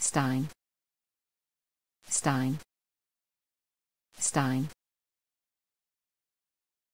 Stein. Stein. Stein.